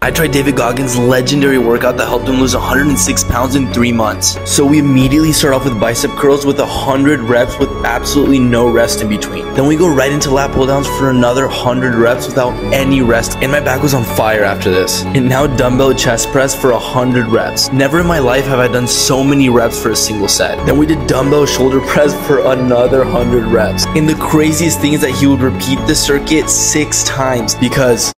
I tried David Goggins' legendary workout that helped him lose 106 pounds in three months. So we immediately start off with bicep curls with 100 reps with absolutely no rest in between. Then we go right into lat pull downs for another 100 reps without any rest. And my back was on fire after this. And now dumbbell chest press for 100 reps. Never in my life have I done so many reps for a single set. Then we did dumbbell shoulder press for another 100 reps. And the craziest thing is that he would repeat the circuit six times because